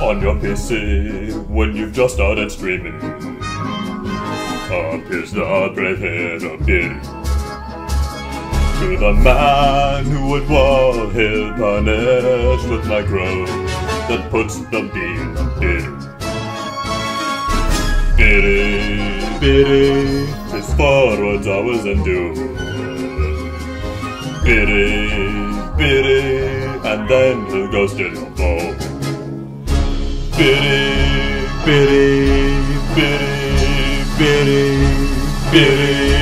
on your PC when you've just started streaming. Appears the brave head of Biry. To the man who would want he'll punish with micro that puts the bean Biry. Biry, Biry, his forwards always endure. Biry, Biry, and then he'll go steal your ball. Biry, Biry, Biry, Biry, Biry.